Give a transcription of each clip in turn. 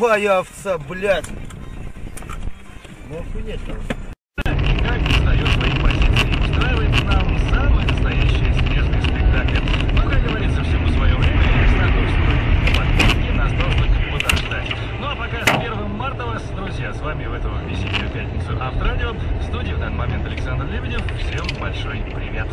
Тупая овца, блядь. Ну охуеть там. Как сдает свои позиции. Устраивает нам самый настоящий снежный спектакль. Ну, как говорится, всему свое время и знакомствует подписки нас должны подождать. Ну, а пока с 1 марта вас, друзья, с вами в эту весеннюю пятницу Авторадио. В студии в данный момент Александр Лебедев. Всем большой привет.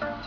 Как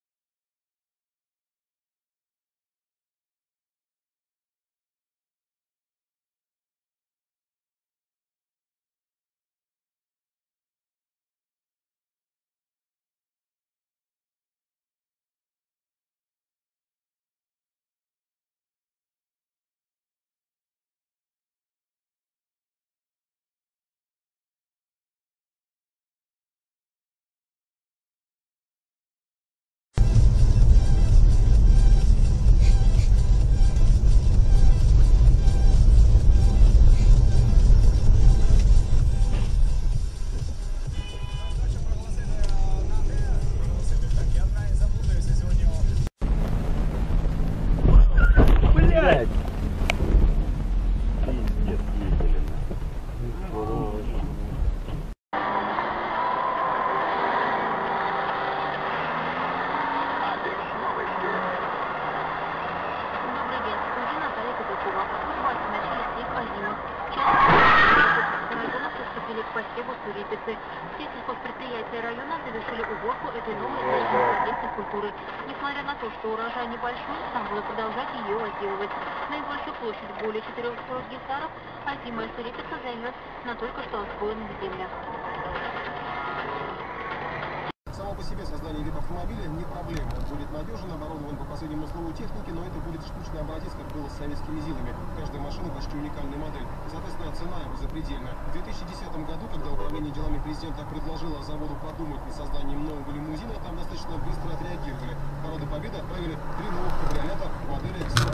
посеву сурипицы. Все сельхозпредприятия района завершили уборку этой новой национальной культуры. Несмотря на то, что урожай небольшой, нам надо продолжать ее возделывать. Наибольшую площадь более 440 гектаров, а зимая сурипица займет на только что освоенных землях. Автомобиля не проблема. Будет надежен, оборудован по последнему слову техники, но это будет штучный образец, как было с советскими зилами. Каждая машина почти уникальная модель. Соответственно, цена его запредельная. В 2010 году, когда управление делами президента предложило заводу подумать над созданием нового лимузина, там достаточно быстро отреагировали. Порода Победы отправили три новых кабриолета модели 41 41.